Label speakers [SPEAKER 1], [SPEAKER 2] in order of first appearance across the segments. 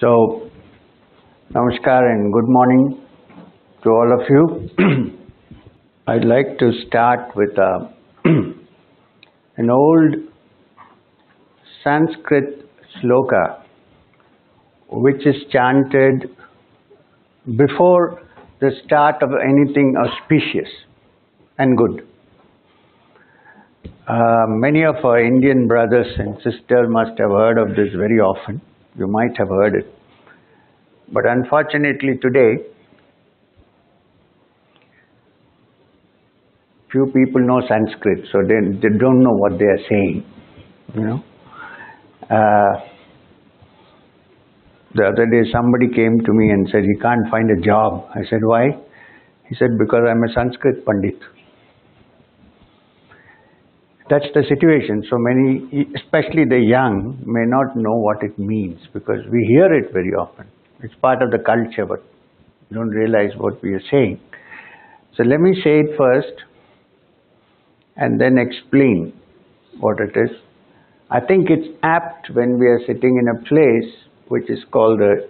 [SPEAKER 1] So, Namaskar and good morning to all of you. I'd like to start with a, an old Sanskrit sloka which is chanted before the start of anything auspicious and good. Uh, many of our Indian brothers and sisters must have heard of this very often. You might have heard it. But unfortunately, today, few people know Sanskrit, so they, they don't know what they are saying. You know. Uh, the other day, somebody came to me and said he can't find a job. I said, why? He said, because I'm a Sanskrit Pandit. That's the situation. So many, especially the young, may not know what it means because we hear it very often. It's part of the culture, but we don't realize what we are saying. So let me say it first and then explain what it is. I think it's apt when we are sitting in a place which is called the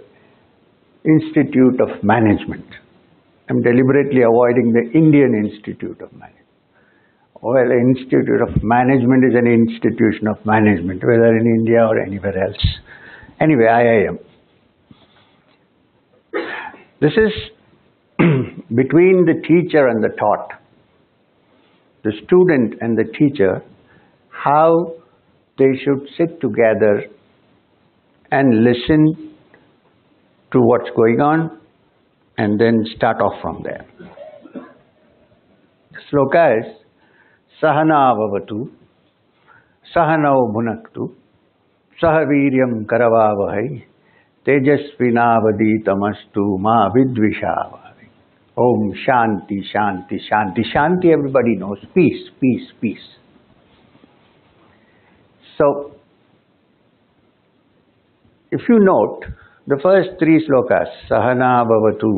[SPEAKER 1] Institute of Management. I'm deliberately avoiding the Indian Institute of Management. Well, Institute of Management is an institution of management, whether in India or anywhere else. Anyway, IIM. This is between the teacher and the taught, the student and the teacher, how they should sit together and listen to what's going on and then start off from there. The sloka is सहनावतु सहनौ भुनक्तु सह वीर्यं करवावहै तेजस्विनावदीतमस्तु मा विद्विषावहै Om Shanti Shanti Shanti Shanti everybody knows peace peace peace so if you note the first three slokas sahana bhavatu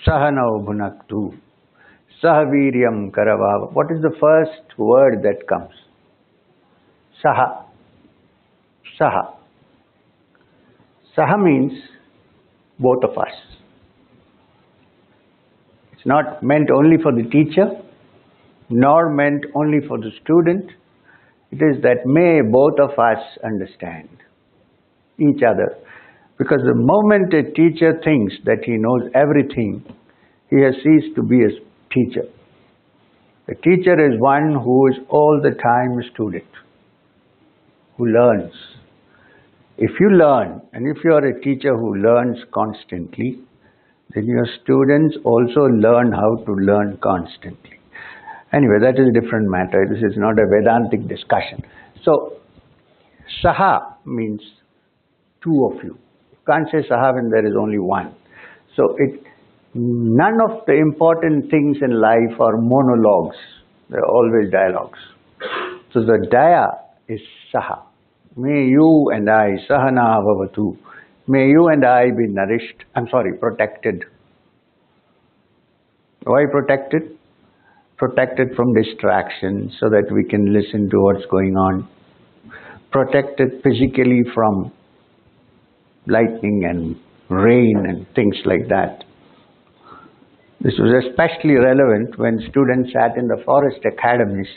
[SPEAKER 1] sahanau bhunaktu Sahaviryam Karavav. What is the first word that comes? Saha. Saha. Saha means both of us. It's not meant only for the teacher, nor meant only for the student. It is that may both of us understand each other. Because the moment a teacher thinks that he knows everything, he has ceased to be a teacher. The teacher is one who is all the time a student, who learns. If you learn, and if you are a teacher who learns constantly, then your students also learn how to learn constantly. Anyway, that is a different matter. This is not a Vedantic discussion. So, Saha means two of you. You can't say Saha when there is only one. So, it None of the important things in life are monologues. They're always dialogues. So the daya is saha. May you and I, sahana bhavatu. May you and I be nourished, I'm sorry, protected. Why protected? Protected from distraction so that we can listen to what's going on. Protected physically from lightning and rain and things like that. This was especially relevant when students sat in the forest academies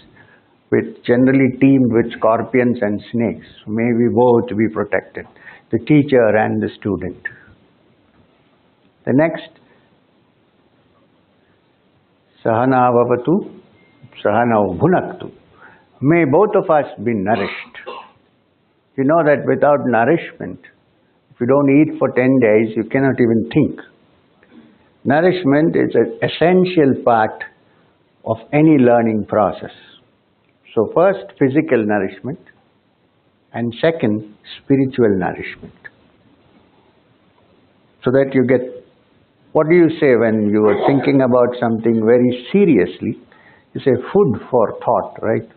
[SPEAKER 1] which generally teemed with scorpions and snakes. May we both be protected, the teacher and the student. The next, Sahana Bhavatu, Sahana Bhunaktu. May both of us be nourished. You know that without nourishment, if you don't eat for 10 days, you cannot even think. Nourishment is an essential part of any learning process. So first, physical nourishment and second, spiritual nourishment. So that you get, what do you say when you are thinking about something very seriously? You say food for thought, right?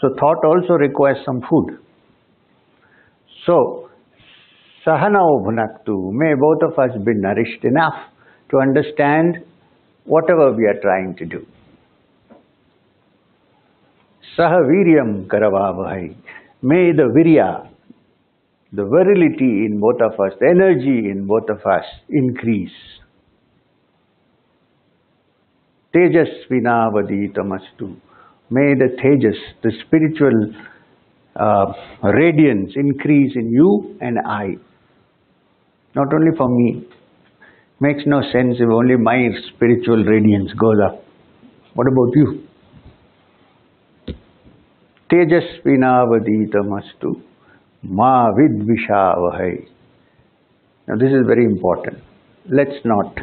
[SPEAKER 1] So thought also requires some food. So Sahanao bhunaktu, may both of us be nourished enough to understand whatever we are trying to do. Sahaviryam karavavahai. May the virya, the virility in both of us, the energy in both of us increase. Tejas Vinavaditamastu. May the Tejas, the spiritual uh, radiance increase in you and I not only for me. Makes no sense if only my spiritual radiance goes up. What about you? Tejasvinavaditamastu ma vidvishavahai. Now this is very important. Let's not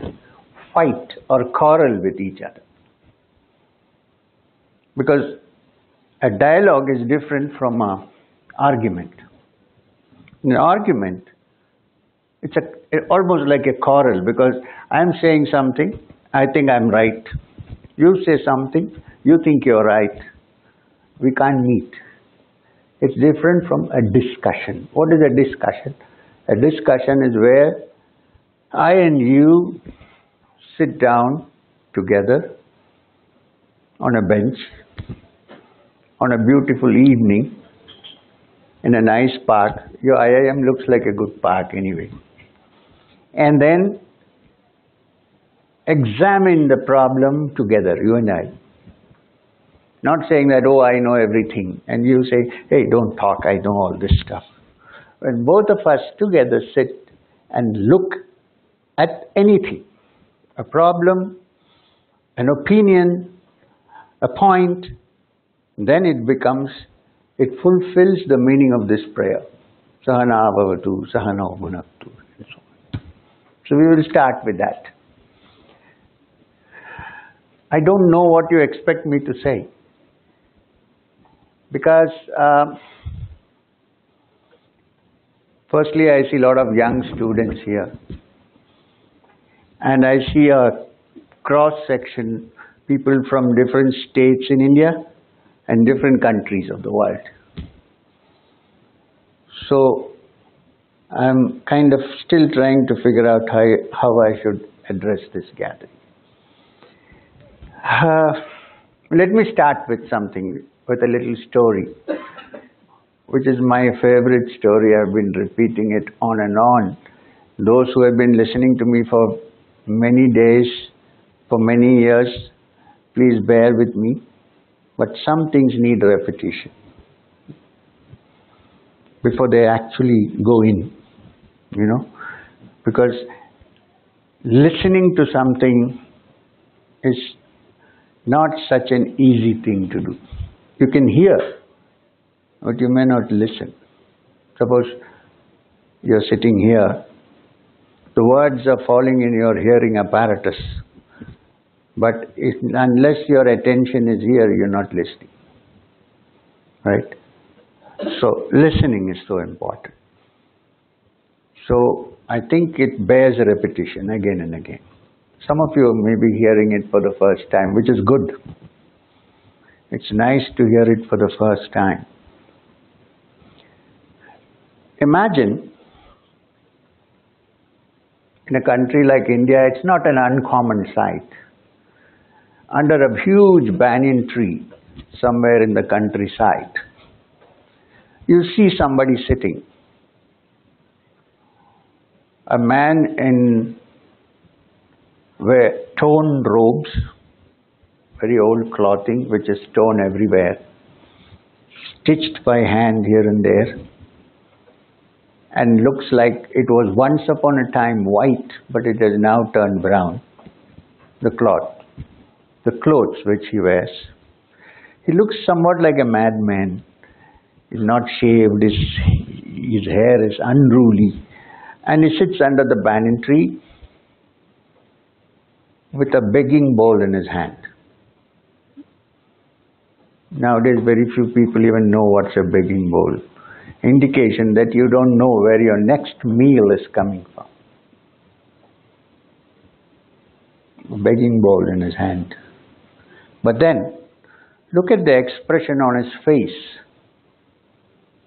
[SPEAKER 1] fight or quarrel with each other. Because a dialogue is different from an argument. In an argument, it's a, almost like a quarrel because I'm saying something, I think I'm right. You say something, you think you're right. We can't meet. It's different from a discussion. What is a discussion? A discussion is where I and you sit down together on a bench on a beautiful evening in a nice park. Your IIM looks like a good park anyway. And then examine the problem together, you and I. Not saying that, oh, I know everything. And you say, hey, don't talk, I know all this stuff. When both of us together sit and look at anything, a problem, an opinion, a point, then it becomes, it fulfills the meaning of this prayer. Sahana bhavatu, sahana on. So we will start with that. I don't know what you expect me to say because um, firstly I see a lot of young students here and I see a cross section people from different states in India and different countries of the world. So I'm kind of still trying to figure out how, how I should address this gathering. Uh, let me start with something with a little story, which is my favorite story. I've been repeating it on and on. Those who have been listening to me for many days, for many years, please bear with me. But some things need repetition before they actually go in, you know, because listening to something is not such an easy thing to do. You can hear, but you may not listen. Suppose you're sitting here, the words are falling in your hearing apparatus, but if, unless your attention is here, you're not listening. Right? So, listening is so important. So, I think it bears a repetition again and again. Some of you may be hearing it for the first time, which is good. It's nice to hear it for the first time. Imagine in a country like India, it's not an uncommon sight. Under a huge banyan tree, somewhere in the countryside, you see somebody sitting. A man in torn robes, very old clothing which is torn everywhere, stitched by hand here and there, and looks like it was once upon a time white, but it has now turned brown. The cloth, the clothes which he wears. He looks somewhat like a madman. He's not shaved, his, his hair is unruly, and he sits under the banyan tree with a begging bowl in his hand. Nowadays, very few people even know what's a begging bowl. Indication that you don't know where your next meal is coming from. A begging bowl in his hand. But then, look at the expression on his face.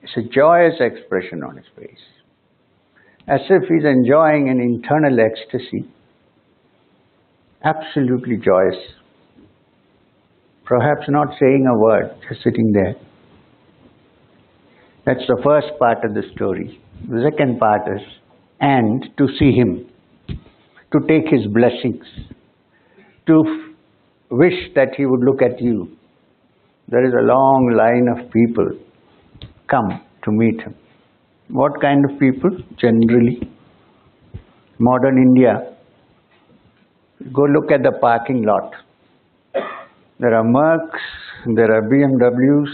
[SPEAKER 1] It's a joyous expression on his face. As if he's enjoying an internal ecstasy. Absolutely joyous perhaps not saying a word, just sitting there. That's the first part of the story. The second part is, and to see him, to take his blessings, to wish that he would look at you. There is a long line of people come to meet him. What kind of people? Generally, modern India. Go look at the parking lot. There are Mercs, there are BMWs,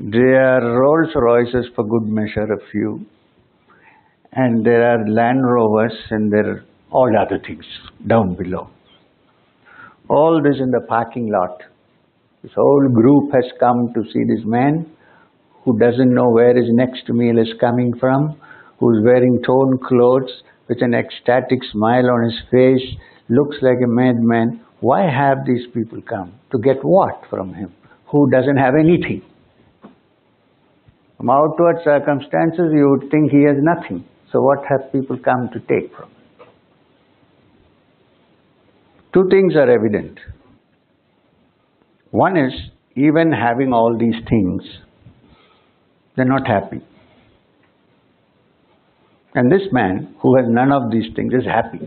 [SPEAKER 1] there are Rolls Royces for good measure, a few, and there are Land Rovers, and there are all other things down below. All this in the parking lot. This whole group has come to see this man who doesn't know where his next meal is coming from, who's wearing torn clothes with an ecstatic smile on his face, looks like a madman. Why have these people come? To get what from him? Who doesn't have anything? From outward circumstances, you would think he has nothing. So, what have people come to take from him? Two things are evident. One is, even having all these things, they're not happy. And this man, who has none of these things, is happy.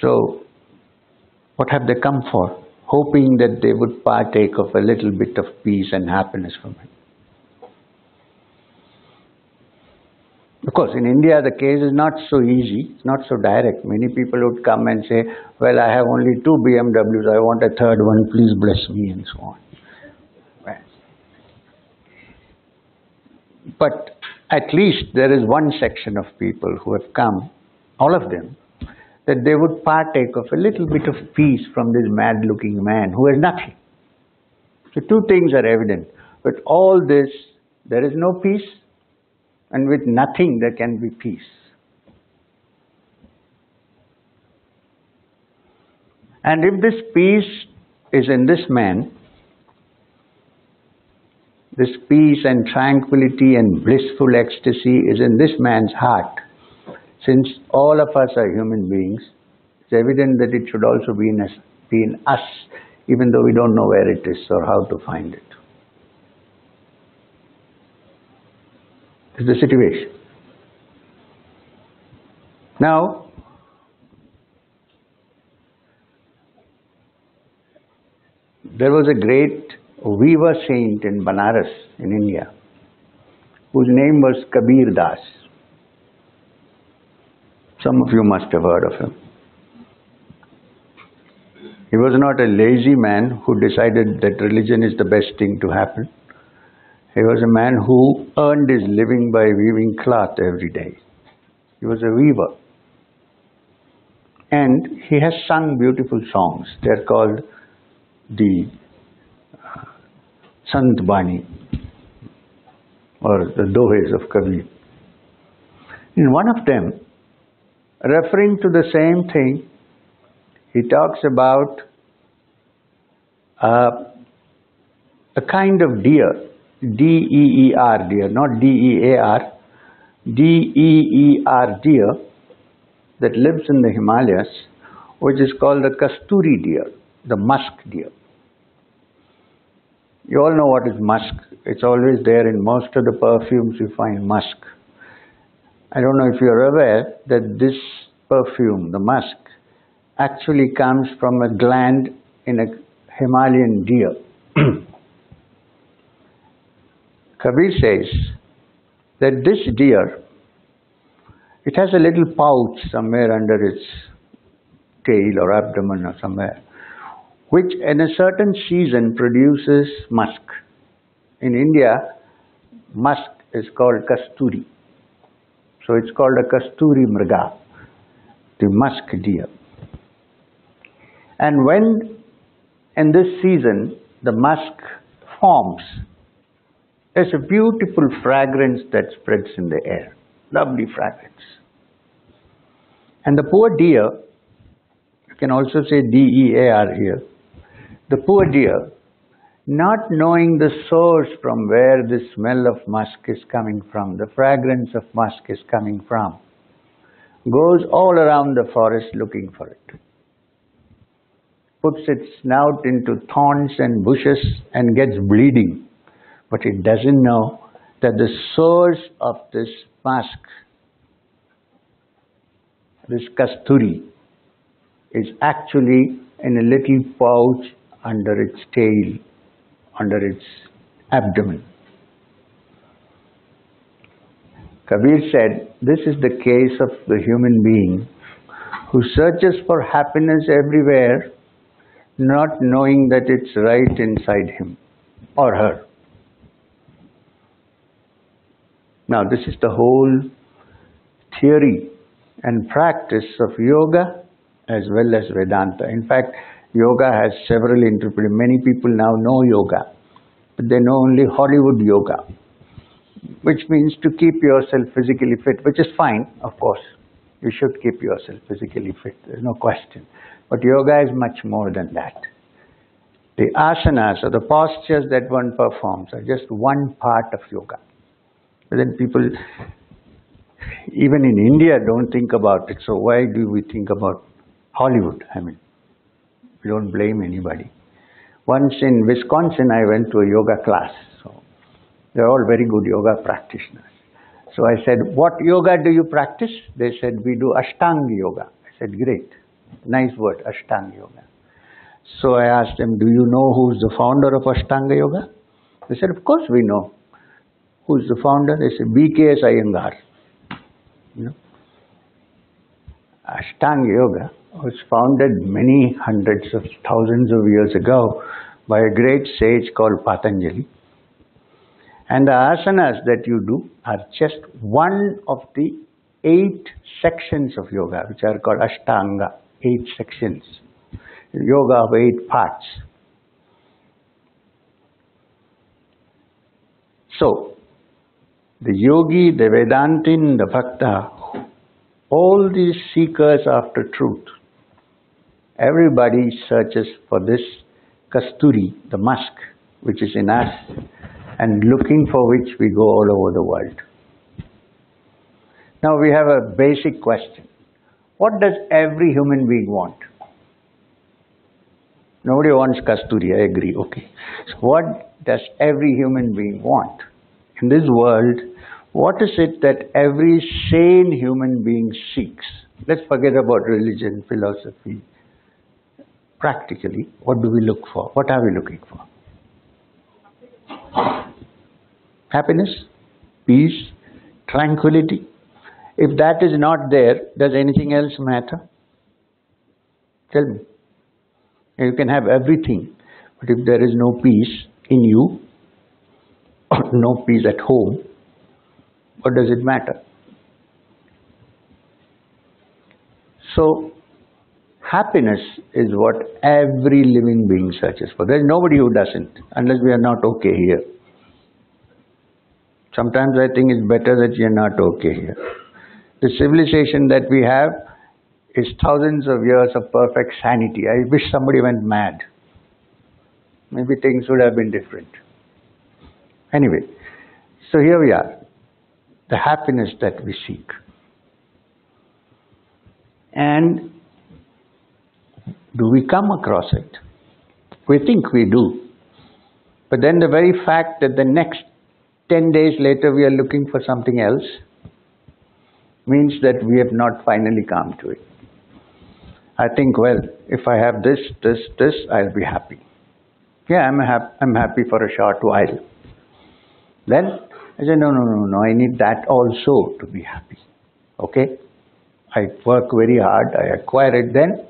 [SPEAKER 1] So, what have they come for? Hoping that they would partake of a little bit of peace and happiness from him. Of course, in India, the case is not so easy, it's not so direct. Many people would come and say, Well, I have only two BMWs, I want a third one, please bless me, and so on. Well, But at least there is one section of people who have come, all of them, that they would partake of a little bit of peace from this mad looking man who has nothing. So, two things are evident. With all this, there is no peace, and with nothing, there can be peace. And if this peace is in this man, this peace and tranquility and blissful ecstasy is in this man's heart, since all of us are human beings, it's evident that it should also be in us, be in us even though we don't know where it is or how to find it. This is the situation. Now, there was a great weaver saint in Banaras in India whose name was Kabir Das. Some of you must have heard of him. He was not a lazy man who decided that religion is the best thing to happen. He was a man who earned his living by weaving cloth every day. He was a weaver. And he has sung beautiful songs. They're called the Sant Bani or the Dohes of Kabir. In one of them, referring to the same thing, he talks about uh, a kind of deer, D E E R deer, not D E A R, D E E R deer that lives in the Himalayas, which is called the Kasturi deer, the musk deer. You all know what is musk. It's always there in most of the perfumes you find musk. I don't know if you're aware that this perfume, the musk, actually comes from a gland in a Himalayan deer. Kabir says that this deer, it has a little pouch somewhere under its tail or abdomen or somewhere, which in a certain season produces musk. In India, musk is called kasturi. So it's called a kasturi mriga, the musk deer. And when in this season the musk forms, there's a beautiful fragrance that spreads in the air. Lovely fragrance. And the poor deer, you can also say D E A R here, the poor deer, not knowing the source from where the smell of musk is coming from, the fragrance of musk is coming from, goes all around the forest looking for it. puts its snout into thorns and bushes and gets bleeding. But it doesn't know that the source of this musk, this kasturi, is actually in a little pouch under its tail, under its abdomen. Kabir said, This is the case of the human being who searches for happiness everywhere, not knowing that it's right inside him or her. Now, this is the whole theory and practice of yoga as well as Vedanta. In fact, yoga has several interpretations. Many people now know yoga, but they know only Hollywood yoga which means to keep yourself physically fit, which is fine, of course. You should keep yourself physically fit, there's no question. But yoga is much more than that. The asanas or the postures that one performs are just one part of yoga. But then people, even in India, don't think about it. So why do we think about Hollywood? I mean, we don't blame anybody. Once in Wisconsin, I went to a yoga class So they're all very good yoga practitioners. So I said, what yoga do you practice? They said, we do Ashtanga yoga. I said, great. Nice word, Ashtanga yoga. So I asked them, do you know who's the founder of Ashtanga yoga? They said, of course we know. Who's the founder? They said, BKS Iyengar. You know? Ashtanga yoga was founded many hundreds of thousands of years ago by a great sage called Patanjali and the asanas that you do are just one of the eight sections of yoga, which are called Ashtanga, eight sections. Yoga of eight parts. So, the yogi, the Vedantin, the Bhakta, all these seekers after truth, everybody searches for this kasturi, the musk, which is in us, and looking for which we go all over the world. Now we have a basic question. What does every human being want? Nobody wants kasturi, I agree, okay. So what does every human being want? In this world, what is it that every sane human being seeks? Let's forget about religion, philosophy. Practically, what do we look for? What are we looking for? happiness, peace, tranquility. If that is not there, does anything else matter? Tell me. You can have everything, but if there is no peace in you, or no peace at home, what does it matter? So, happiness is what every living being searches for. There is nobody who doesn't, unless we are not okay here. Sometimes I think it's better that you're not okay here. The civilization that we have is thousands of years of perfect sanity. I wish somebody went mad. Maybe things would have been different. Anyway, so here we are. The happiness that we seek. And do we come across it? We think we do. But then the very fact that the next 10 days later we are looking for something else means that we have not finally come to it. I think, well, if I have this, this, this, I'll be happy. Yeah, I'm, hap- I'm happy for a short while. Then I say, no, no, no, no, I need that also to be happy. Okay? I work very hard, I acquire it, then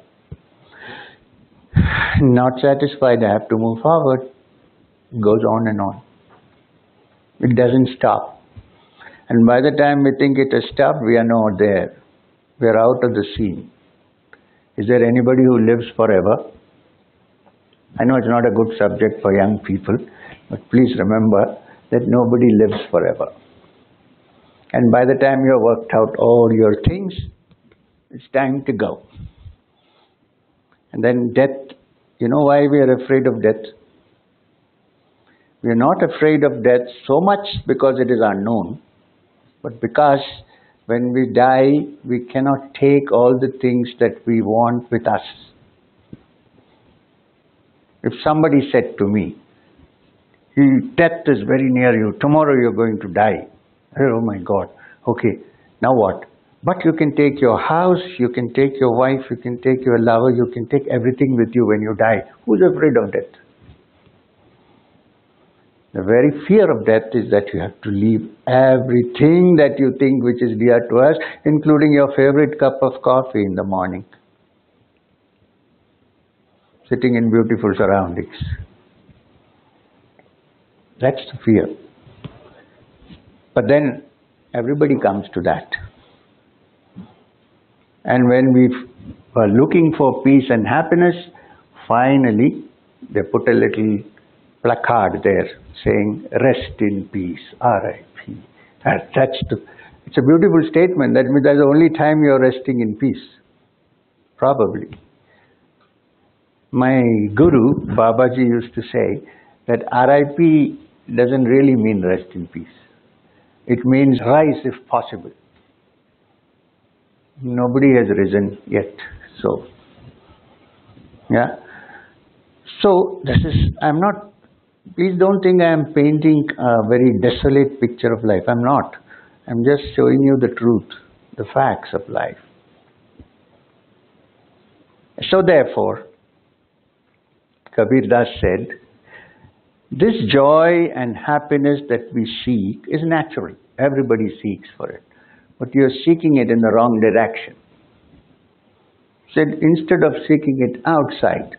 [SPEAKER 1] not satisfied, I have to move forward. It goes on and on. It doesn't stop. And by the time we think it has stopped, we are not there. We are out of the scene. Is there anybody who lives forever? I know it's not a good subject for young people, but please remember that nobody lives forever. And by the time you have worked out all your things, it's time to go. And then death, you know why we are afraid of death? We are not afraid of death so much because it is unknown, but because when we die, we cannot take all the things that we want with us. If somebody said to me, death is very near you, tomorrow you're going to die. Oh my God. Okay, now what? But you can take your house, you can take your wife, you can take your lover, you can take everything with you when you die. Who's afraid of death? The very fear of death is that you have to leave everything that you think which is dear to us, including your favorite cup of coffee in the morning. Sitting in beautiful surroundings. That's the fear. But then everybody comes to that. And when we were looking for peace and happiness, finally they put a little placard there saying, Rest in peace, R.I.P. That, that's the, it's a beautiful statement. That means that's the only time you're resting in peace. Probably. My guru, Babaji, used to say that RIP doesn't really mean rest in peace. It means rise if possible. Nobody has risen yet. So, yeah. So, this is, I'm not, please don't think I am painting a very desolate picture of life. I'm not. I'm just showing you the truth, the facts of life. So, therefore, Kabir Das said, this joy and happiness that we seek is natural. Everybody seeks for it but you're seeking it in the wrong direction. Said instead of seeking it outside,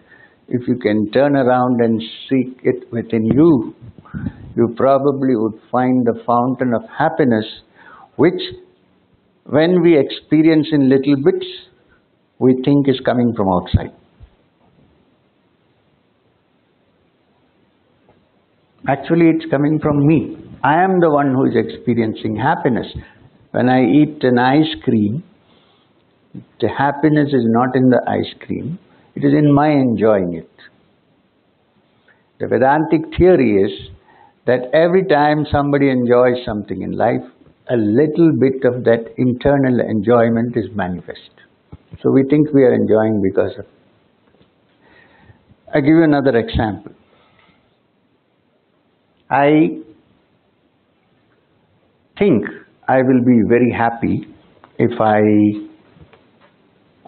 [SPEAKER 1] if you can turn around and seek it within you, you probably would find the fountain of happiness, which when we experience in little bits, we think is coming from outside. Actually, it's coming from me. I am the one who is experiencing happiness. When I eat an ice cream, the happiness is not in the ice cream, it is in my enjoying it. The Vedantic theory is that every time somebody enjoys something in life, a little bit of that internal enjoyment is manifest. So we think we are enjoying because of. I give you another example. I think I will be very happy if I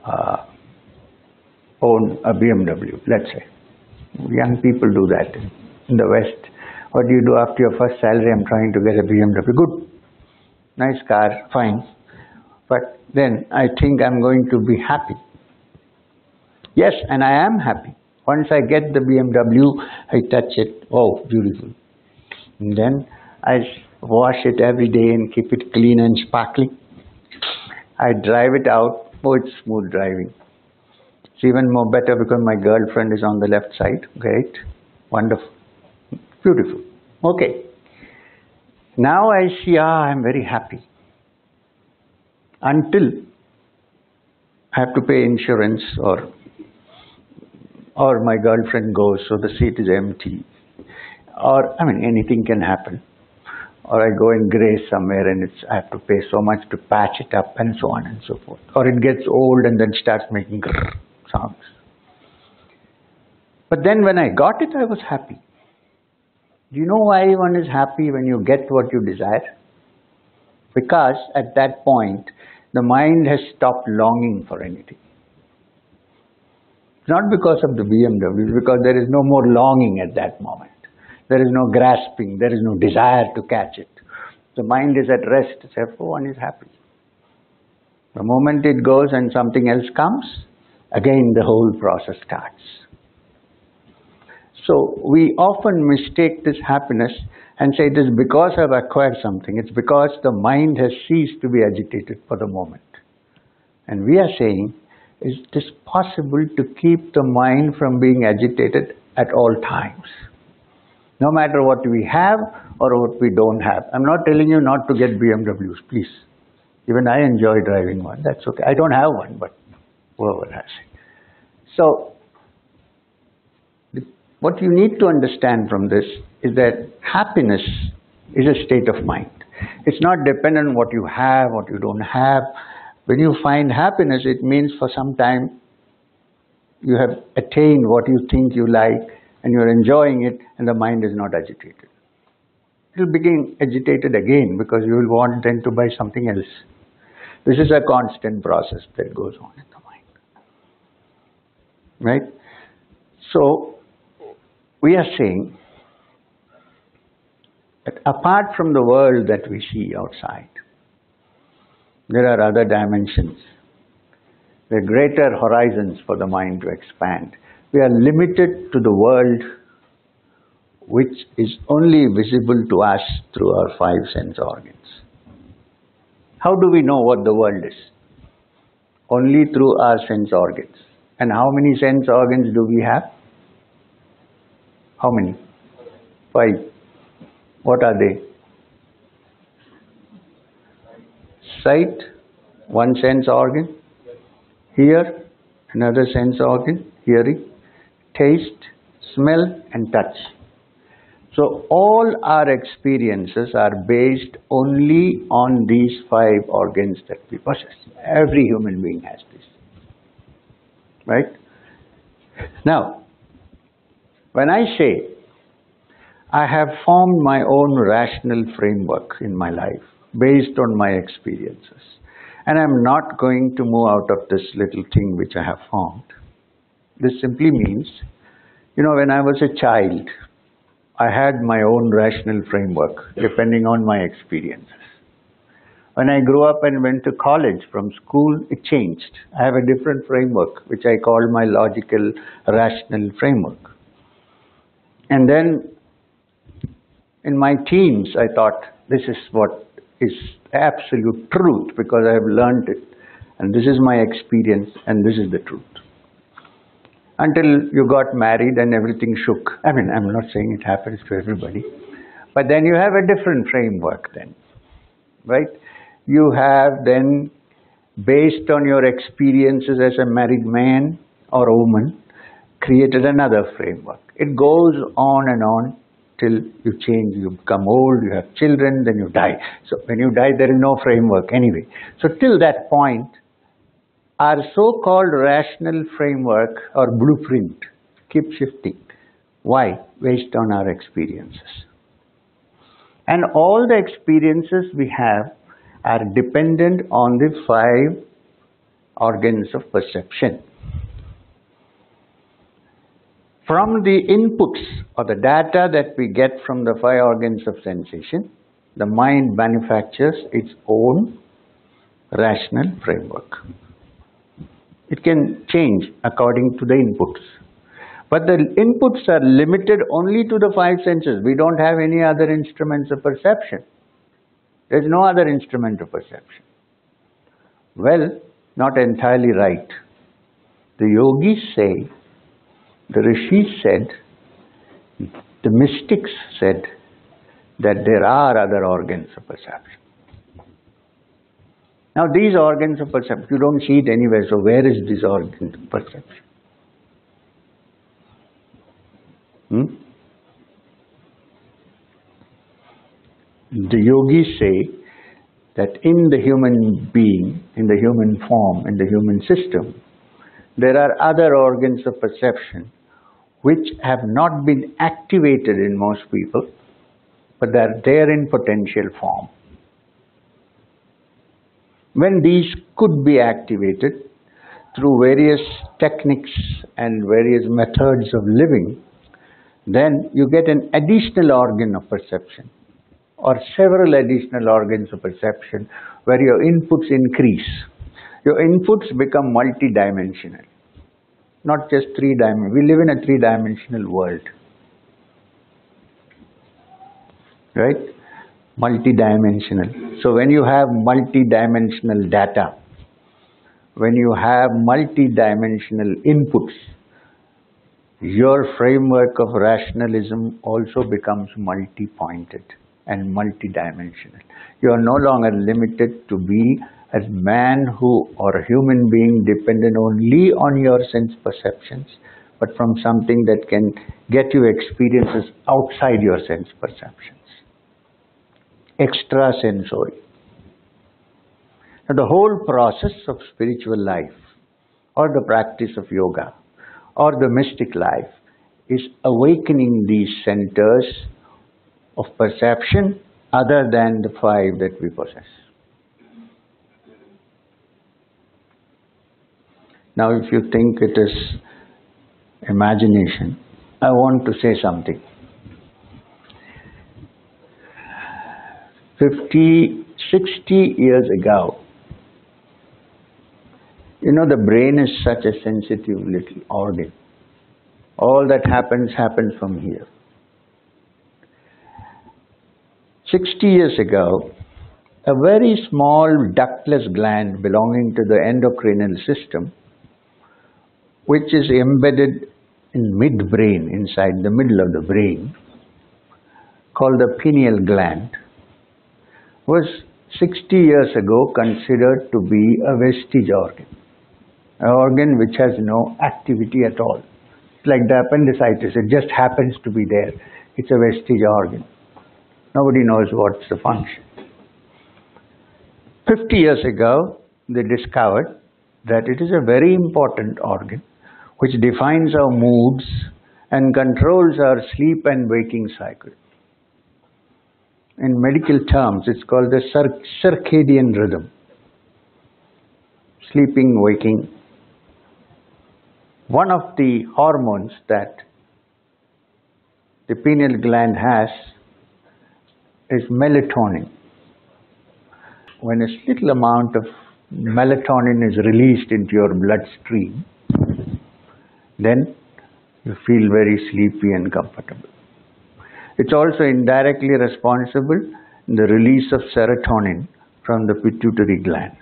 [SPEAKER 1] uh, own a BMW, let's say. Young people do that in the West. What do you do after your first salary? I'm trying to get a BMW. Good. Nice car, fine. But then I think I'm going to be happy. Yes, and I am happy. Once I get the BMW, I touch it. Oh, beautiful. And then I wash it every day and keep it clean and sparkling. I drive it out. Oh, it's smooth driving. It's even more better because my girlfriend is on the left side. Great. Wonderful. Beautiful. Okay. Now I see, ah, I'm very happy. Until I have to pay insurance or or my girlfriend goes so the seat is empty or I mean anything can happen or I go and graze somewhere and it's, I have to pay so much to patch it up and so on and so forth. Or it gets old and then starts making sounds. But then when I got it, I was happy. Do you know why one is happy when you get what you desire? Because at that point, the mind has stopped longing for anything. Not because of the BMW, because there is no more longing at that moment. There is no grasping, there is no desire to catch it. The mind is at rest, therefore one is happy. The moment it goes and something else comes, again the whole process starts. So we often mistake this happiness and say it is because I've acquired something. It's because the mind has ceased to be agitated for the moment. And we are saying, is it possible to keep the mind from being agitated at all times? No matter what we have or what we don't have. I'm not telling you not to get BMWs, please. Even I enjoy driving one, that's okay. I don't have one, but whoever has it. So, what you need to understand from this is that happiness is a state of mind. It's not dependent on what you have, what you don't have. When you find happiness, it means for some time you have attained what you think you like, and you're enjoying it and the mind is not agitated. It will begin agitated again because you will want then to buy something else. This is a constant process that goes on in the mind. Right? So, we are saying that apart from the world that we see outside, there are other dimensions. There are greater horizons for the mind to expand. We are limited to the world which is only visible to us through our five sense organs. How do we know what the world is? Only through our sense organs. And how many sense organs do we have? How many? Five. What are they? Sight, one sense organ. Hear, another sense organ, hearing. Taste, smell and touch. So all our experiences are based only on these five organs that we possess. Every human being has this. Right? Now, when I say I have formed my own rational framework in my life based on my experiences, and I'm not going to move out of this little thing which I have formed. This simply means, you know, when I was a child, I had my own rational framework depending on my experiences. When I grew up and went to college from school, it changed. I have a different framework, which I call my logical, rational framework. And then in my teens, I thought this is what is absolute truth because I have learned it. And this is my experience and this is the truth until you got married and everything shook. I mean, I'm not saying it happens to everybody, but then you have a different framework then, right? You have then, based on your experiences as a married man or woman, created another framework. It goes on and on till you change, you become old, you have children, then you die. So when you die, there is no framework anyway. So till that point, our so-called rational framework or blueprint keeps shifting. Why? Based on our experiences. And all the experiences we have are dependent on the five organs of perception. From the inputs or the data that we get from the five organs of sensation, the mind manufactures its own rational framework. It can change according to the inputs. But the inputs are limited only to the five senses. We don't have any other instruments of perception. There's no other instrument of perception. Well, not entirely right. The yogis say, the rishis said, the mystics said that there are other organs of perception. Now these organs of perception, you don't see it anywhere, so where is this organ of perception? Hmm? The yogis say that in the human being, in the human form, in the human system, there are other organs of perception which have not been activated in most people, but they are there in potential form. When these could be activated through various techniques and various methods of living, then you get an additional organ of perception or several additional organs of perception where your inputs increase. Your inputs become multidimensional, not just three-dimensional. We live in a three-dimensional world, right? Multidimensional. So when you have multidimensional data, when you have multidimensional inputs, your framework of rationalism also becomes multi-pointed and multidimensional. You are no longer limited to be a man who or a human being dependent only on your sense perceptions, but from something that can get you experiences outside your sense perceptions extrasensory. Now, the whole process of spiritual life or the practice of yoga or the mystic life is awakening these centers of perception other than the five that we possess. Now, if you think it is imagination, I want to say something. 50, 60 years ago, you know, the brain is such a sensitive little organ. All that happens, happens from here. 60 years ago, a very small ductless gland belonging to the endocrinal system, which is embedded in midbrain, inside the middle of the brain, called the pineal gland, was 60 years ago considered to be a vestige organ, an organ which has no activity at all. Like the appendicitis, it just happens to be there. It's a vestige organ. Nobody knows what's the function. 50 years ago, they discovered that it is a very important organ which defines our moods and controls our sleep and waking cycle. In medical terms, it's called the circadian rhythm. Sleeping, waking. One of the hormones that the pineal gland has is melatonin. When a little amount of melatonin is released into your bloodstream, then you feel very sleepy and comfortable. It's also indirectly responsible in the release of serotonin from the pituitary gland.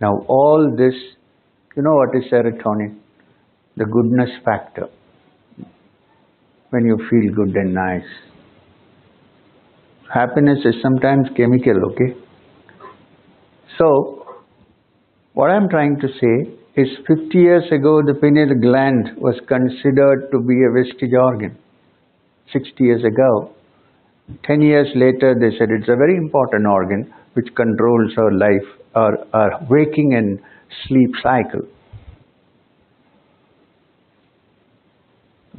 [SPEAKER 1] Now all this, you know what is serotonin? The goodness factor. When you feel good and nice. Happiness is sometimes chemical, okay? So, what I'm trying to say is 50 years ago the pineal gland was considered to be a vestige organ. 60 years ago. 10 years later they said it's a very important organ which controls our life, our, our waking and sleep cycle.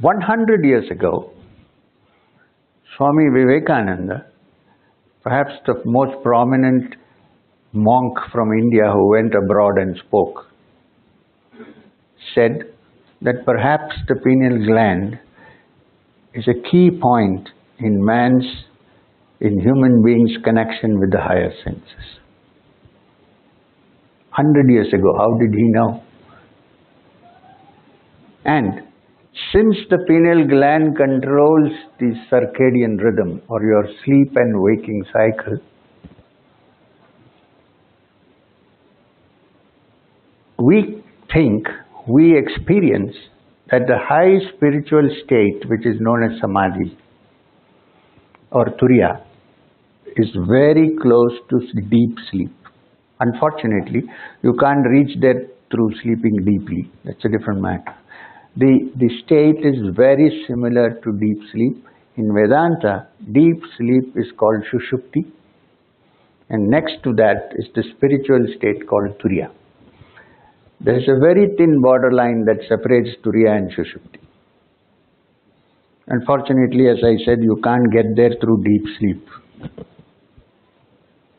[SPEAKER 1] 100 years ago, Swami Vivekananda, perhaps the most prominent monk from India who went abroad and spoke, said that perhaps the pineal gland is a key point in man's, in human beings' connection with the higher senses. Hundred years ago, how did he know? And since the pineal gland controls the circadian rhythm or your sleep and waking cycle, we think we experience that the high spiritual state, which is known as samadhi or turiya, is very close to deep sleep. Unfortunately, you can't reach there through sleeping deeply. That's a different matter. The, the state is very similar to deep sleep. In Vedanta, deep sleep is called Sushupti, and next to that is the spiritual state called Turiya. There is a very thin borderline that separates Turiya and Sushupti. Unfortunately, as I said, you can't get there through deep sleep.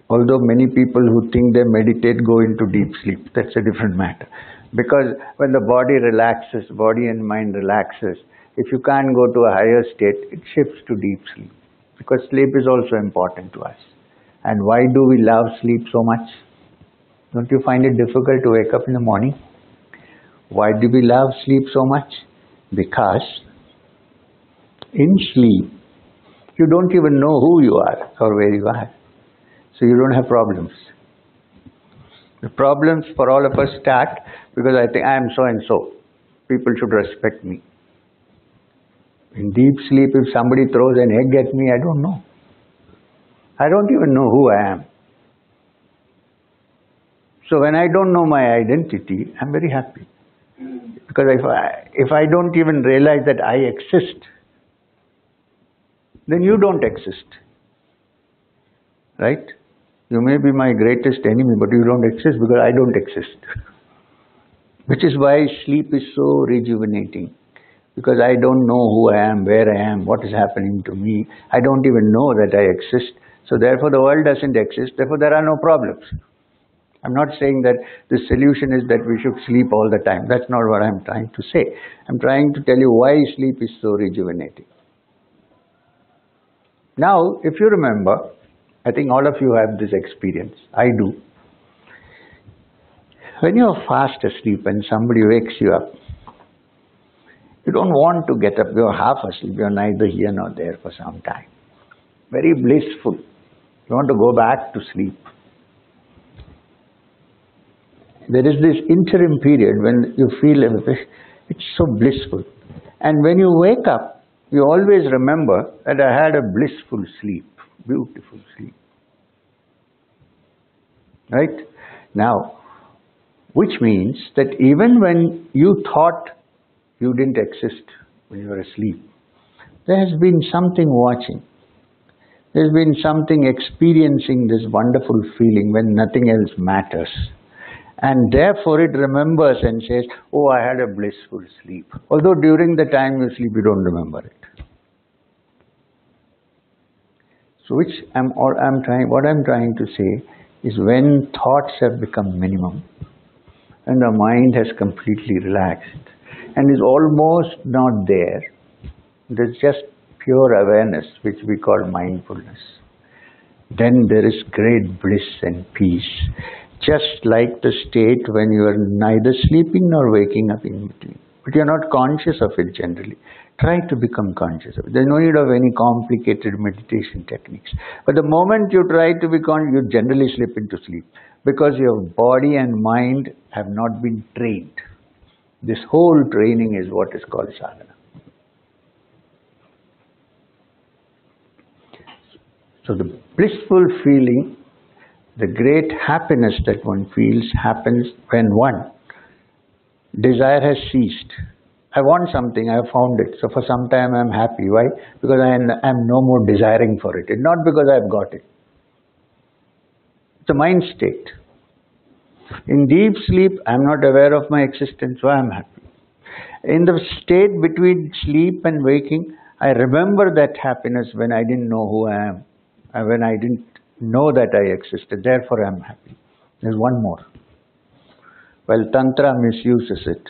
[SPEAKER 1] Although many people who think they meditate go into deep sleep, that's a different matter. Because when the body relaxes, body and mind relaxes, if you can't go to a higher state, it shifts to deep sleep. Because sleep is also important to us. And why do we love sleep so much? Don't you find it difficult to wake up in the morning? Why do we love sleep so much? Because in sleep, you don't even know who you are or where you are. So you don't have problems. The problems for all of us start because I think I am so and so. People should respect me. In deep sleep, if somebody throws an egg at me, I don't know. I don't even know who I am. So when I don't know my identity, I'm very happy. Because if I, if I don't even realize that I exist, then you don't exist. Right? You may be my greatest enemy, but you don't exist because I don't exist. Which is why sleep is so rejuvenating. because I don't know who I am, where I am, what is happening to me. I don't even know that I exist. So therefore the world doesn't exist, therefore there are no problems. I'm not saying that the solution is that we should sleep all the time. That's not what I'm trying to say. I'm trying to tell you why sleep is so rejuvenating. Now, if you remember, I think all of you have this experience. I do. When you're fast asleep and somebody wakes you up, you don't want to get up, you're half asleep, you're neither here nor there for some time. Very blissful. You want to go back to sleep. There is this interim period when you feel it's so blissful. And when you wake up, you always remember that I had a blissful sleep, beautiful sleep. Right? Now, which means that even when you thought you didn't exist when you were asleep, there has been something watching. There's been something experiencing this wonderful feeling when nothing else matters. And therefore it remembers and says, oh, I had a blissful sleep. Although during the time you sleep, you don't remember it. So which I'm, or I'm trying, what I'm trying to say is when thoughts have become minimum, and the mind has completely relaxed and is almost not there. There's just pure awareness, which we call mindfulness. Then there is great bliss and peace, just like the state when you are neither sleeping nor waking up in between. But you're not conscious of it generally. Try to become conscious of it. There's no need of any complicated meditation techniques. But the moment you try to become, you generally slip into sleep because your body and mind have not been trained. This whole training is what is called sadhana. So the blissful feeling, the great happiness that one feels happens when one desire has ceased. I want something, I have found it. So for some time I am happy. Why? Because I am no more desiring for it. Not because I have got it. It's a mind state. In deep sleep, I am not aware of my existence, so I am happy. In the state between sleep and waking, I remember that happiness when I didn't know who I am, and when I didn't know that I existed. Therefore, I am happy. There's one more. Well, Tantra misuses it,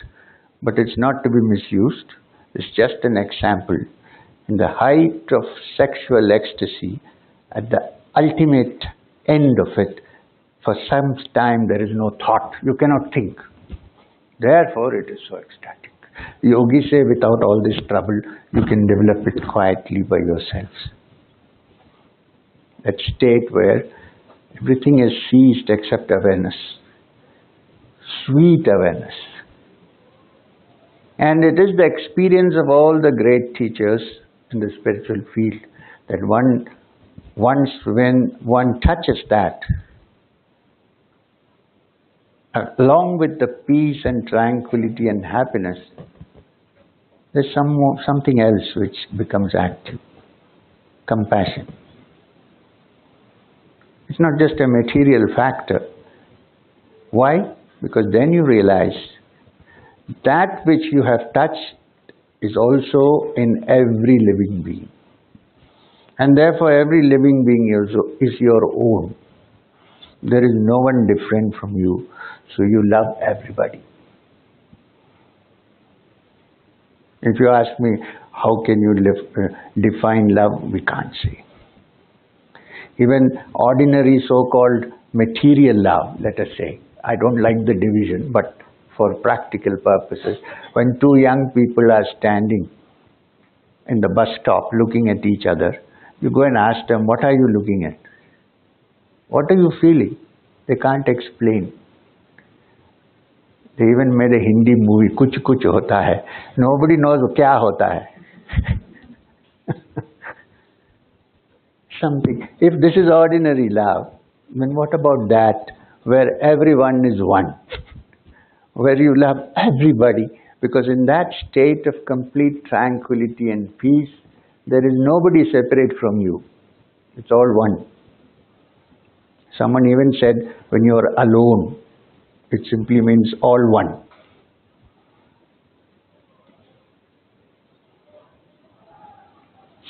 [SPEAKER 1] but it's not to be misused. It's just an example. In the height of sexual ecstasy, at the ultimate end of it, for some time there is no thought. You cannot think. Therefore, it is so ecstatic. Yogis say without all this trouble, you can develop it quietly by yourselves. That state where everything is ceased except awareness. Sweet awareness. And it is the experience of all the great teachers in the spiritual field that one, once when one touches that, along with the peace and tranquility and happiness, there's some something else which becomes active compassion. It's not just a material factor. Why? Because then you realize that which you have touched is also in every living being. And therefore, every living being is your own. There is no one different from you. So you love everybody. If you ask me, how can you live, uh, define love? We can't say. Even ordinary so-called material love, let us say, I don't like the division, but for practical purposes, when two young people are standing in the bus stop looking at each other, you go and ask them, what are you looking at? What are you feeling? They can't explain. They even made a Hindi movie, Kuch Kuch Hota Hai. Nobody knows kya hota hai. Something. If this is ordinary love, then what about that where everyone is one? Where you love everybody because in that state of complete tranquility and peace, there is nobody separate from you. It's all one. Someone even said, when you are alone, it simply means all one.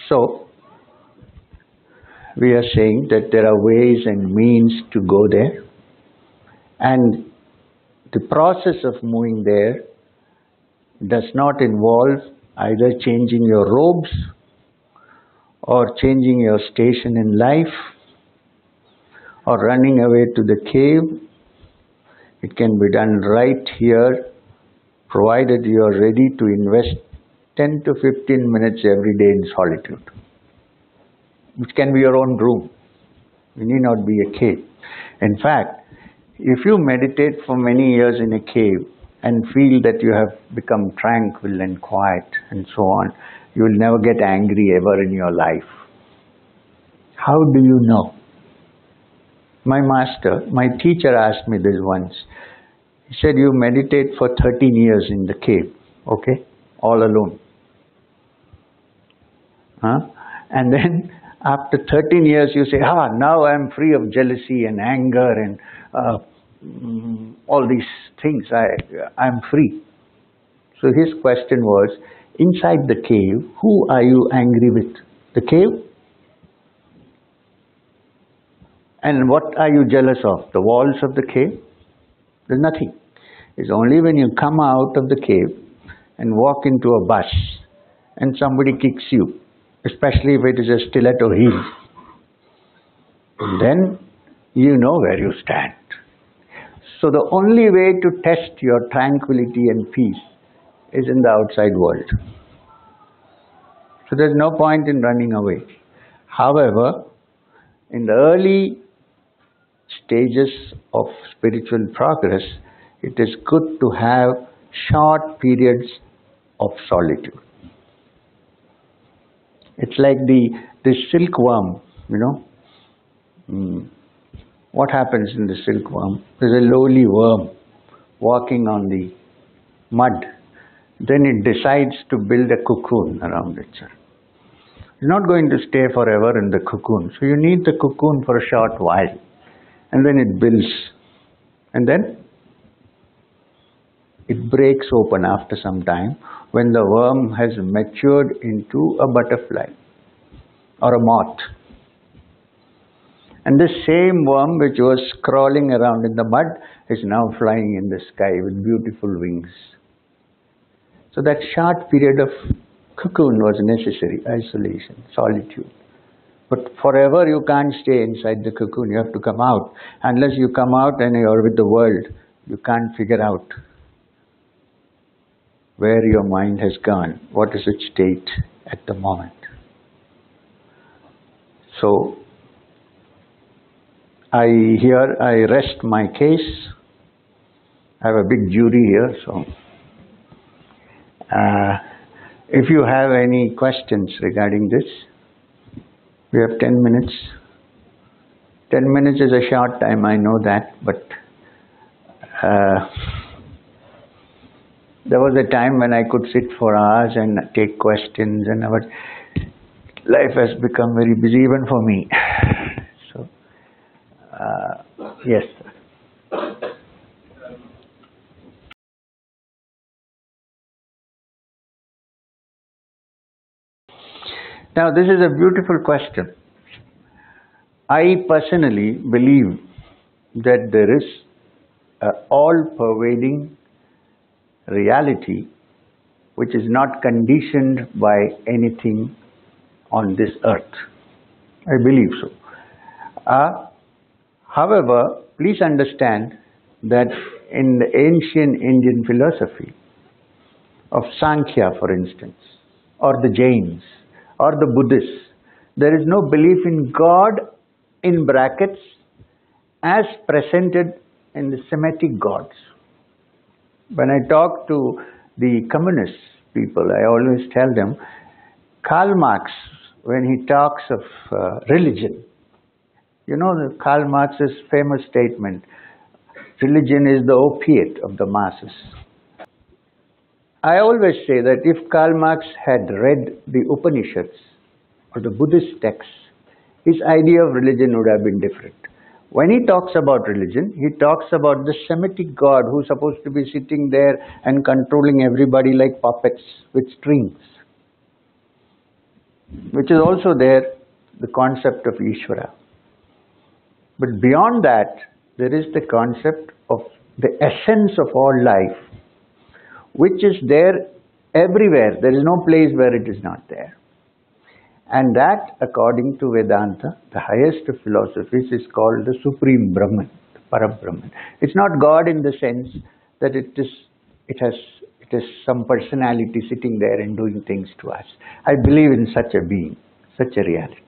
[SPEAKER 1] So, we are saying that there are ways and means to go there, and the process of moving there does not involve either changing your robes or changing your station in life or running away to the cave. It can be done right here, provided you are ready to invest 10 to 15 minutes every day in solitude, which can be your own room. You need not be a cave. In fact, if you meditate for many years in a cave and feel that you have become tranquil and quiet and so on, you will never get angry ever in your life. How do you know? My master, my teacher asked me this once. He said, You meditate for 13 years in the cave, okay? All alone. Huh? And then after 13 years, you say, Ah, now I'm free of jealousy and anger and uh, mm, all these things. I, I'm free. So his question was, inside the cave, who are you angry with? The cave? And what are you jealous of? The walls of the cave? There's nothing. It's only when you come out of the cave and walk into a bus and somebody kicks you, especially if it is a stiletto heel, then you know where you stand. So the only way to test your tranquility and peace is in the outside world. So there's no point in running away. However, in the early stages of spiritual progress, it is good to have short periods of solitude. It's like the, the silkworm, you know. Mm. What happens in the silkworm? There's a lowly worm walking on the mud. Then it decides to build a cocoon around itself. It's not going to stay forever in the cocoon. So you need the cocoon for a short while and then it builds and then it breaks open after some time when the worm has matured into a butterfly or a moth. And this same worm which was crawling around in the mud is now flying in the sky with beautiful wings. So that short period of cocoon was necessary, isolation, solitude. But forever you can't stay inside the cocoon. You have to come out. Unless you come out and you're with the world, you can't figure out where your mind has gone, what is its state at the moment. So, I here I rest my case. I have a big jury here, so uh, if you have any questions regarding this, we have 10 minutes. 10 minutes is a short time, I know that, but uh, there was a time when I could sit for hours and take questions, and our life has become very busy even for me. So, uh, yes. Now, this is a beautiful question. I personally believe that there is an all pervading reality which is not conditioned by anything on this earth. I believe so. Uh, however, please understand that in the ancient Indian philosophy of Sankhya, for instance, or the Jains, or the Buddhists. There is no belief in God in brackets as presented in the Semitic gods. When I talk to the communist people, I always tell them Karl Marx, when he talks of uh, religion, you know the Karl Marx's famous statement religion is the opiate of the masses. I always say that if Karl Marx had read the Upanishads or the Buddhist texts, his idea of religion would have been different. When he talks about religion, he talks about the Semitic God who's supposed to be sitting there and controlling everybody like puppets with strings. which is also there, the concept of Ishvara. But beyond that, there is the concept of the essence of all life, which is there everywhere. There is no place where it is not there. And that, according to Vedanta, the highest of philosophies is called the Supreme Brahman, the Parabrahman. It's not God in the sense that it is, it has, it is some personality sitting there and doing things to us. I believe in such a being, such a reality.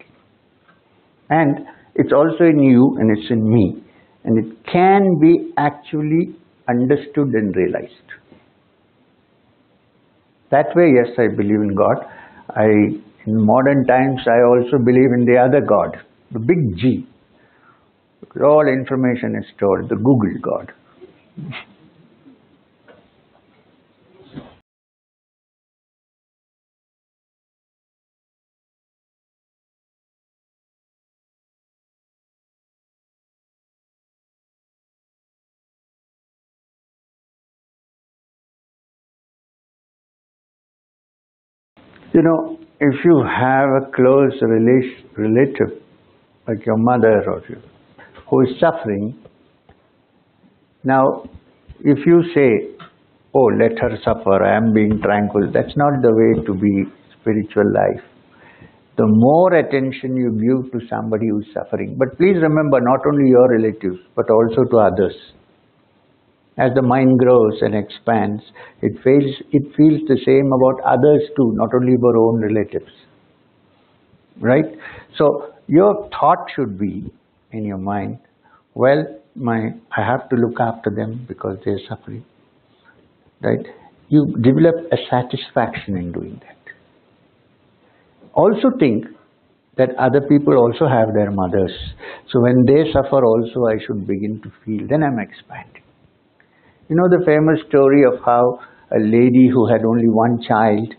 [SPEAKER 1] And it's also in you and it's in me. And it can be actually understood and realized. That way, yes, I believe in God. I in modern times, I also believe in the other God, the big G. All information is stored, the Google God. You know, if you have a close relative, like your mother or you, who is suffering, now if you say, oh, let her suffer, I am being tranquil, that's not the way to be spiritual life. The more attention you give to somebody who is suffering, but please remember not only your relatives, but also to others. As the mind grows and expands, it feels, it feels the same about others too, not only about own relatives. Right? So your thought should be in your mind, well, my I have to look after them because they're suffering. Right? You develop a satisfaction in doing that. Also think that other people also have their mothers. So when they suffer also I should begin to feel, then I'm expanding. You know the famous story of how a lady who had only one child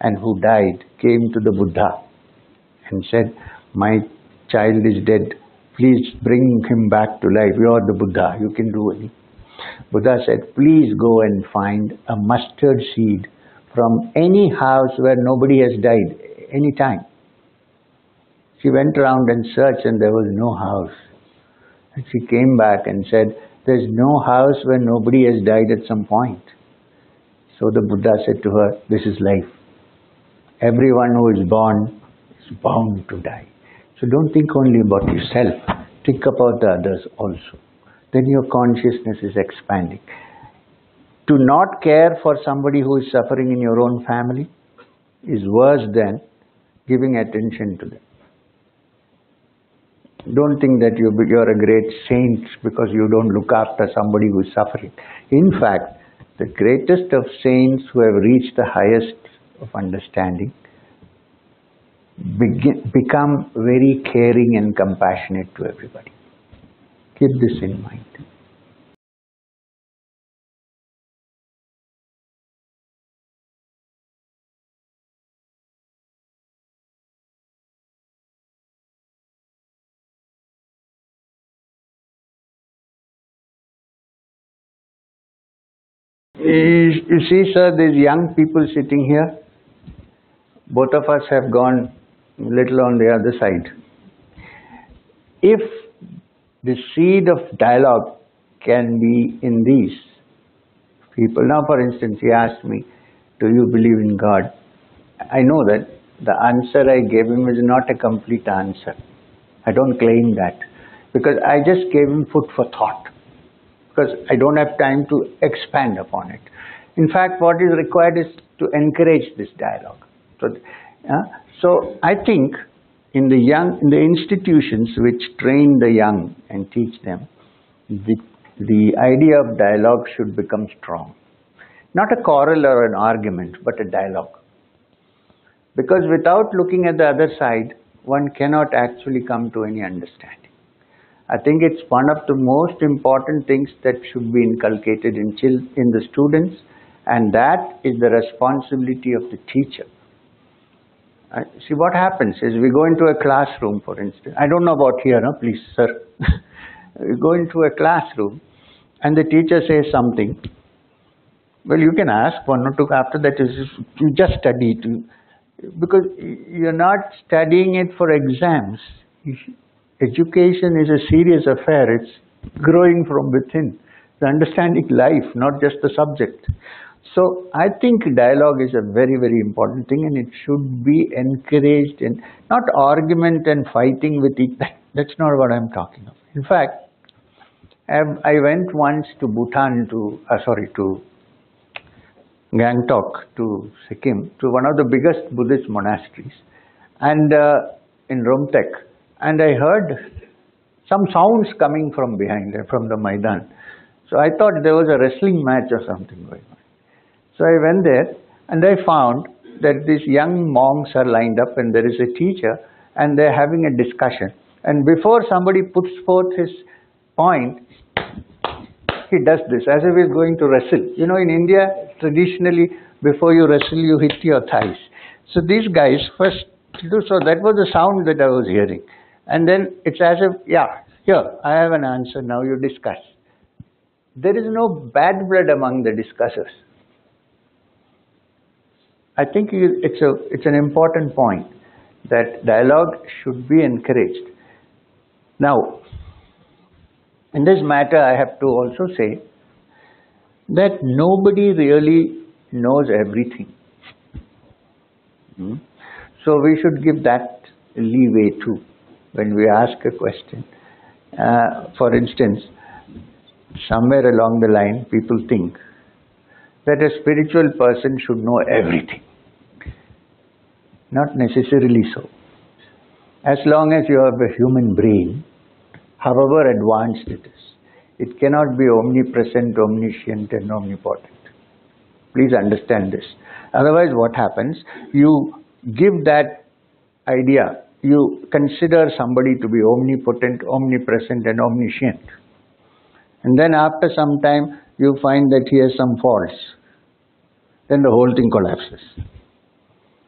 [SPEAKER 1] and who died came to the Buddha and said, My child is dead. Please bring him back to life. You are the Buddha. You can do it. Buddha said, Please go and find a mustard seed from any house where nobody has died, any time. She went around and searched and there was no house. And she came back and said, there's no house where nobody has died at some point. So the Buddha said to her, This is life. Everyone who is born is bound to die. So don't think only about yourself, think about the others also. Then your consciousness is expanding. To not care for somebody who is suffering in your own family is worse than giving attention to them. Don't think that you, you're a great saint because you don't look after somebody who is suffering. In fact, the greatest of saints who have reached the highest of understanding begin, become very caring and compassionate to everybody. Keep this in mind. You see, sir, these young people sitting here, both of us have gone a little on the other side. If the seed of dialogue can be in these people, now for instance, he asked me, do you believe in God? I know that the answer I gave him is not a complete answer. I don't claim that because I just gave him food for thought because I don't have time to expand upon it. In fact, what is required is to encourage this dialogue. So, uh, so I think in the young, in the institutions which train the young and teach them, the, the idea of dialogue should become strong. Not a quarrel or an argument, but a dialogue. Because without looking at the other side, one cannot actually come to any understanding. I think it's one of the most important things that should be inculcated in, in the students and that is the responsibility of the teacher. Uh, see what happens is we go into a classroom for instance. I don't know about here, no? please sir. we go into a classroom and the teacher says something. Well, you can ask one or two after that you just study to because you're not studying it for exams. Education is a serious affair. It's growing from within. It's understanding life, not just the subject. So I think dialogue is a very, very important thing and it should be encouraged and not argument and fighting with each that, That's not what I'm talking of. In fact, I went once to Bhutan to, uh, sorry, to Gangtok, to Sikkim, to one of the biggest Buddhist monasteries and uh, in Rumtek. And I heard some sounds coming from behind, from the Maidan. So I thought there was a wrestling match or something going on. So I went there and I found that these young monks are lined up and there is a teacher and they're having a discussion. And before somebody puts forth his point, he does this as if he's going to wrestle. You know, in India, traditionally, before you wrestle, you hit your thighs. So these guys first do so. That was the sound that I was hearing. And then it's as if, yeah, here, I have an answer, now you discuss. There is no bad blood among the discussers. I think it's, a, it's an important point that dialogue should be encouraged. Now, in this matter, I have to also say that nobody really knows everything. Hmm? So we should give that leeway too when we ask a question. Uh, for instance, somewhere along the line, people think that a spiritual person should know everything. Not necessarily so. As long as you have a human brain, however advanced it is, it cannot be omnipresent, omniscient, and omnipotent. Please understand this. Otherwise, what happens? You give that idea, you consider somebody to be omnipotent, omnipresent, and omniscient. And then after some time, you find that he has some faults. Then the whole thing collapses.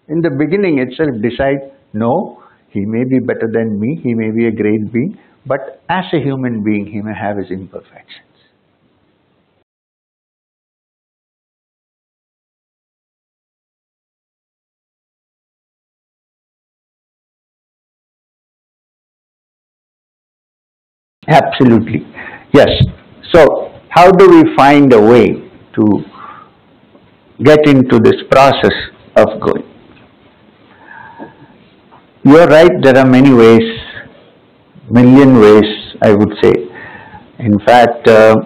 [SPEAKER 1] In the beginning itself, decide, no, he may be better than me, he may be a great being, but as a human being, he may have his imperfections. Absolutely. Yes. So, how do we find a way to get into this process of going? You are right, there are many ways, million ways, I would say. In fact, uh,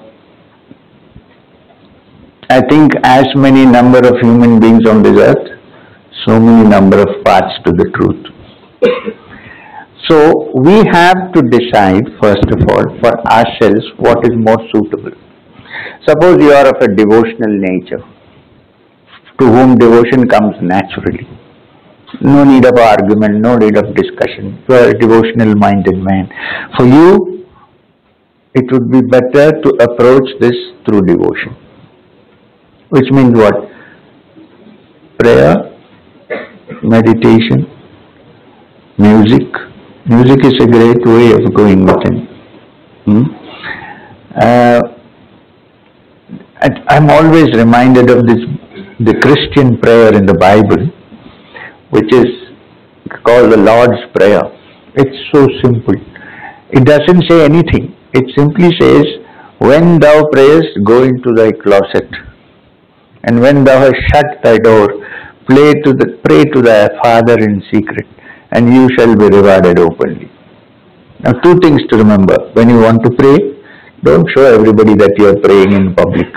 [SPEAKER 1] I think as many number of human beings on this earth, so many number of paths to the truth. So we have to decide first of all for ourselves what is more suitable. Suppose you are of a devotional nature to whom devotion comes naturally. No need of argument, no need of discussion. You are a devotional minded man. For you, it would be better to approach this through devotion. Which means what? Prayer, meditation, music, Music is a great way of going within. Hmm? Uh, I'm always reminded of this, the Christian prayer in the Bible, which is called the Lord's Prayer. It's so simple. It doesn't say anything. It simply says, when thou prayest, go into thy closet. And when thou hast shut thy door, pray to, the, pray to thy Father in secret and you shall be rewarded openly. Now, two things to remember. When you want to pray, don't show everybody that you are praying in public.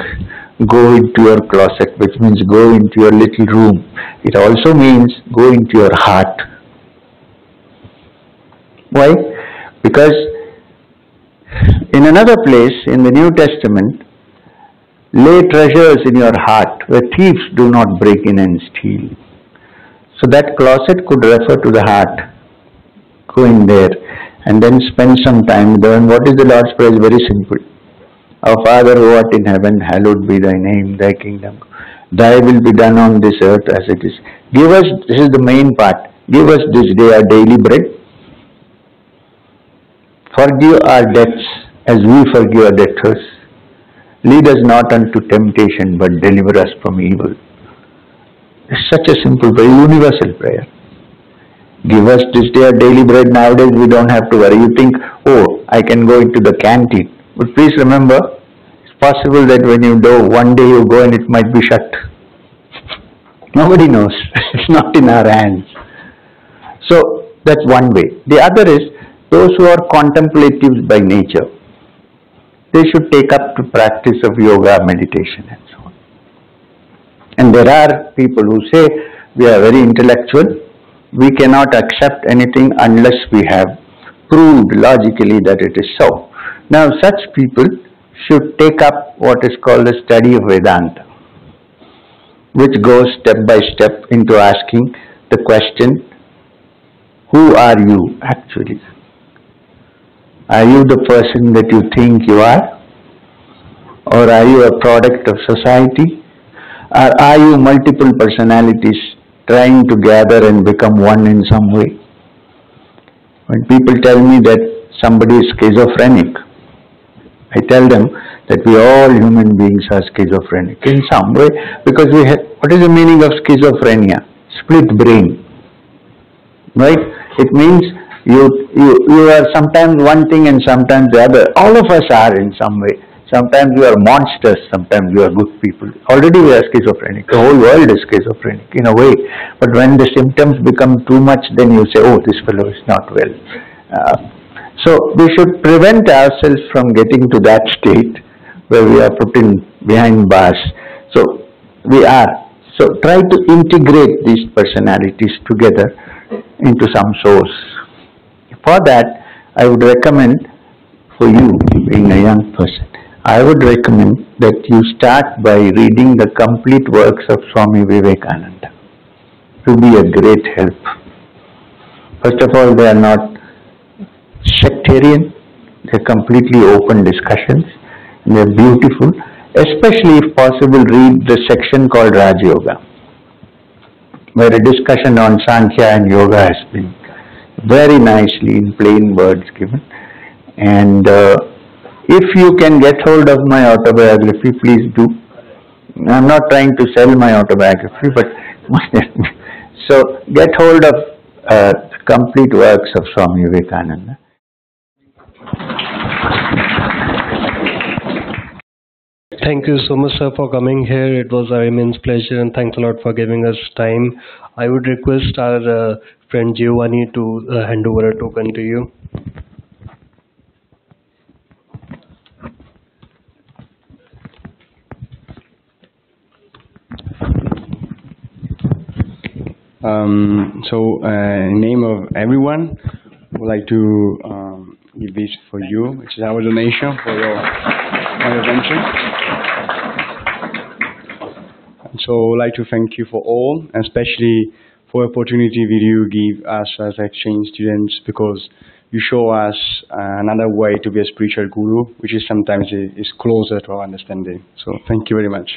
[SPEAKER 1] Go into your closet, which means go into your little room. It also means go into your heart. Why? Because in another place in the New Testament, lay treasures in your heart where thieves do not break in and steal. So that closet could refer to the heart. Go in there and then spend some time there. And what is the Lord's Prayer? Very simple. Our Father who art in heaven, hallowed be thy name, thy kingdom. Thy will be done on this earth as it is. Give us, this is the main part, give us this day our daily bread. Forgive our debts as we forgive our debtors. Lead us not unto temptation, but deliver us from evil. It's such a simple, very universal prayer. Give us this day our daily bread. Nowadays we don't have to worry. You think, oh, I can go into the canteen. But please remember, it's possible that when you go, one day you go and it might be shut. Nobody knows. it's not in our hands. So that's one way. The other is those who are contemplatives by nature. They should take up the practice of yoga, meditation and there are people who say we are very intellectual we cannot accept anything unless we have proved logically that it is so. Now, such people should take up what is called the study of Vedanta, which goes step by step into asking the question, who are you actually? Are you the person that you think you are? Or are you a product of society? Or are you multiple personalities trying to gather and become one in some way. When people tell me that somebody is schizophrenic, I tell them that we all human beings are schizophrenic in some way because we have, what is the meaning of schizophrenia? Split brain. Right? It means you, you, you are sometimes one thing and sometimes the other. All of us are in some way. Sometimes you are monsters, sometimes you are good people. Already we are schizophrenic. The whole world is schizophrenic in a way. But when the symptoms become too much, then you say, oh, this fellow is not well. Uh, so we should prevent ourselves from getting to that state where we are put in behind bars. So we are. So try to integrate these personalities together into some source. For that, I would recommend for you, being a young person, I would recommend that you start by reading the complete works of Swami Vivekananda. It will be a great help. First of all, they are not sectarian, they are completely open discussions, they are beautiful. Especially, if possible, read the section called Raj Yoga, where a discussion on Sankhya and Yoga has been very nicely in plain words given. And uh, if you can get hold of my autobiography, please do. I'm not trying to sell my autobiography, but so get hold of uh, complete works of Swami Vivekananda.
[SPEAKER 2] Thank you so much, sir, for coming here. It was our immense pleasure, and thanks a lot for giving us time. I would request our uh, friend Giovanni to uh, hand over a token to you.
[SPEAKER 3] Um, so, uh, in name of everyone, I would like to um, give this for you, which is our donation for your intervention. So, I would like to thank you for all, especially for the opportunity that you give us as exchange students, because you show us another way to be a spiritual guru, which is sometimes is closer to our understanding. So, thank you very much.